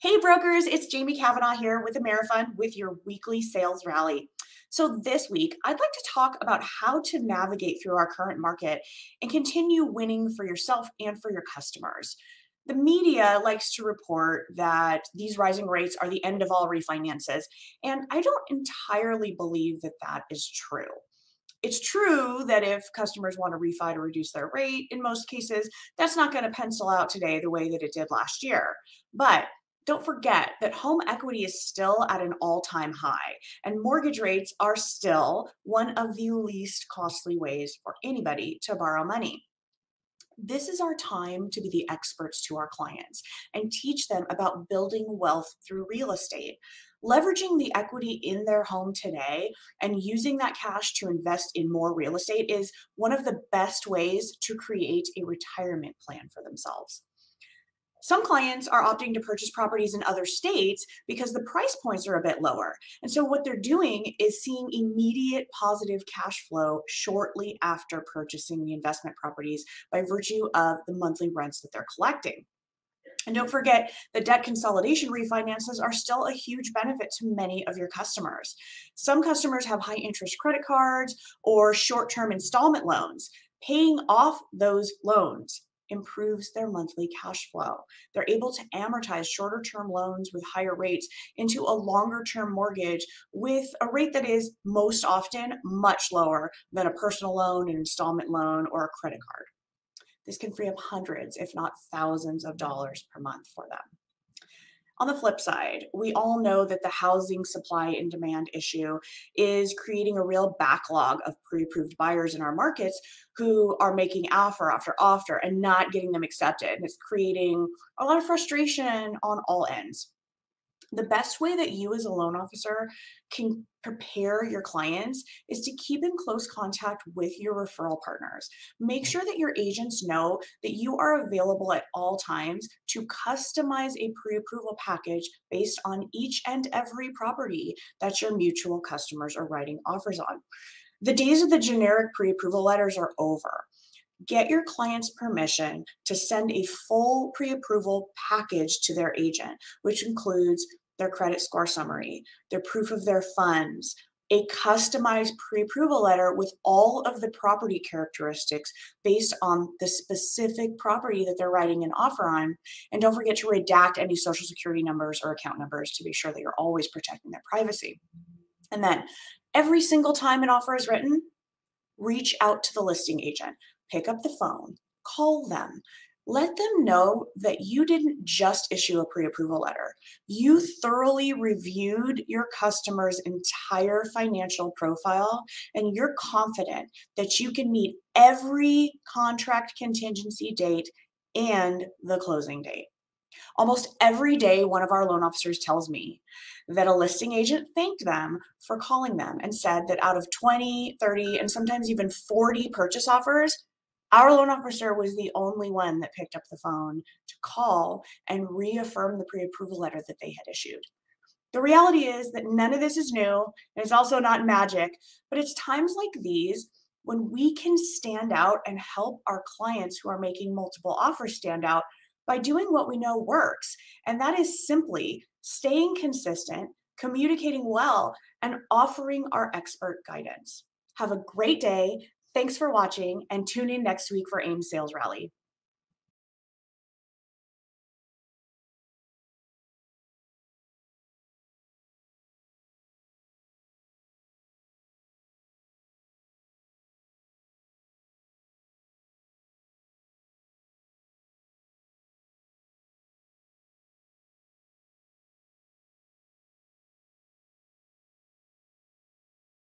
Hey, brokers, it's Jamie Cavanaugh here with Amerifund with your weekly sales rally. So, this week, I'd like to talk about how to navigate through our current market and continue winning for yourself and for your customers. The media likes to report that these rising rates are the end of all refinances, and I don't entirely believe that that is true. It's true that if customers want to refi to reduce their rate, in most cases, that's not going to pencil out today the way that it did last year. But don't forget that home equity is still at an all time high, and mortgage rates are still one of the least costly ways for anybody to borrow money. This is our time to be the experts to our clients and teach them about building wealth through real estate. Leveraging the equity in their home today and using that cash to invest in more real estate is one of the best ways to create a retirement plan for themselves. Some clients are opting to purchase properties in other states because the price points are a bit lower. And so what they're doing is seeing immediate positive cash flow shortly after purchasing the investment properties by virtue of the monthly rents that they're collecting. And don't forget that debt consolidation refinances are still a huge benefit to many of your customers. Some customers have high interest credit cards or short term installment loans. Paying off those loans improves their monthly cash flow. They're able to amortize shorter term loans with higher rates into a longer term mortgage with a rate that is most often much lower than a personal loan, an installment loan, or a credit card. This can free up hundreds, if not thousands, of dollars per month for them. On the flip side, we all know that the housing supply and demand issue is creating a real backlog of pre approved buyers in our markets who are making offer after offer and not getting them accepted. And it's creating a lot of frustration on all ends the best way that you as a loan officer can prepare your clients is to keep in close contact with your referral partners. Make mm. sure that your agents know that you are available at all times to customize a pre approval package based on each and every property that your mutual customers are writing offers on. The days of the generic pre approval letters are over get your client's permission to send a full pre approval package to their agent, which includes their credit score summary, their proof of their funds, a customized pre approval letter with all of the property characteristics based on the specific property that they're writing an offer on. And don't forget to redact any social security numbers or account numbers to be sure that you're always protecting their privacy. And then every single time an offer is written, reach out to the listing agent pick up the phone, call them, let them know that you didn't just issue a pre approval letter. You thoroughly reviewed your customer's entire financial profile, and you're confident that you can meet every contract contingency date and the closing date. Almost every day, one of our loan officers tells me that a listing agent thanked them for calling them and said that out of 20, 30, and sometimes even 40 purchase offers, our loan officer was the only one that picked up the phone to call and reaffirm the pre approval letter that they had issued. The reality is that none of this is new, and it's also not magic, but it's times like these when we can stand out and help our clients who are making multiple offers stand out by doing what we know works. And that is simply staying consistent, communicating well, and offering our expert guidance. Have a great day. Thanks for watching and tune in next week for AIME Sales Rally.